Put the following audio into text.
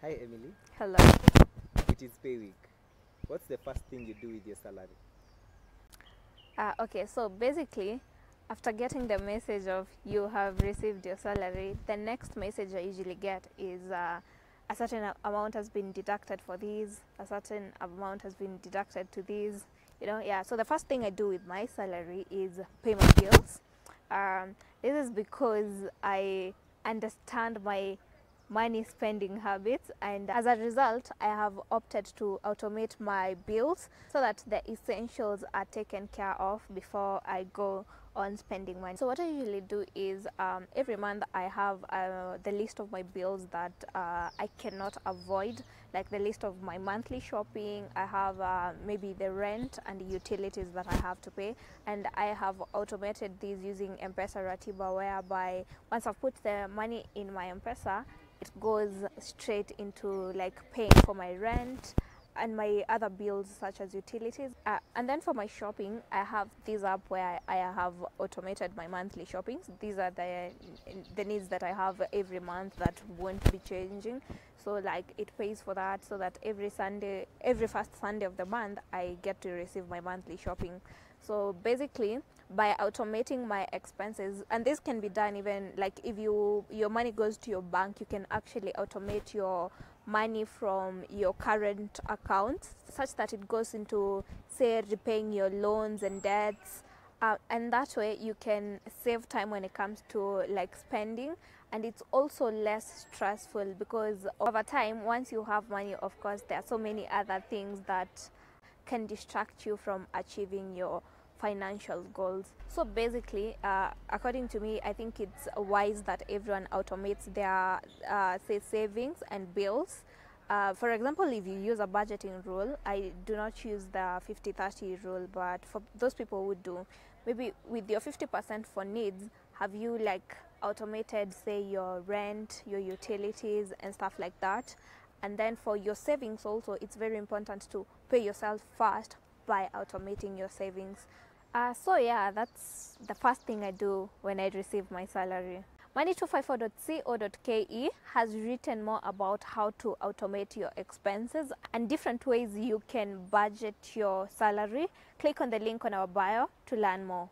Hi, Emily. Hello. It is pay week. What's the first thing you do with your salary? Uh, okay, so basically, after getting the message of you have received your salary, the next message I usually get is uh, a certain amount has been deducted for these, a certain amount has been deducted to these. You know, yeah. So the first thing I do with my salary is pay my bills. Um, this is because I understand my money spending habits and as a result i have opted to automate my bills so that the essentials are taken care of before i go on spending money. So what i usually do is um, every month i have uh, the list of my bills that uh, i cannot avoid like the list of my monthly shopping. I have uh, maybe the rent and the utilities that i have to pay. And i have automated these using mpesa ratiba whereby once i've put the money in my mpesa it goes straight into like paying for my rent and my other bills such as utilities. Uh, and then for my shopping i have this app where I, have automated my monthly shoppings. These are the the needs that i have every month that won't be changing. So like it pays for that so that every sunday every first sunday of the month i get to receive my monthly shopping. So basically by automating my expenses and this can be done even like if you your money goes to your bank you can actually automate your money from your current account such that it goes into say repaying your loans and debts. Uh, and that way you can save time when it comes to like spending. And it's also less stressful because over time once you have money of course there are so many other things that can distract you from achieving your financial goals. So basically, uh, according to me, I think it's wise that everyone automates their uh, say savings and bills. Uh, for example, if you use a budgeting rule, I do not use the 50-30 rule, but for those people who do, maybe with your 50% for needs, have you like automated say your rent, your utilities and stuff like that? And then for your savings also, it's very important to pay yourself first by automating your savings. Uh, so yeah, that's the first thing I do when I receive my salary. Money254.co.ke has written more about how to automate your expenses and different ways you can budget your salary. Click on the link on our bio to learn more.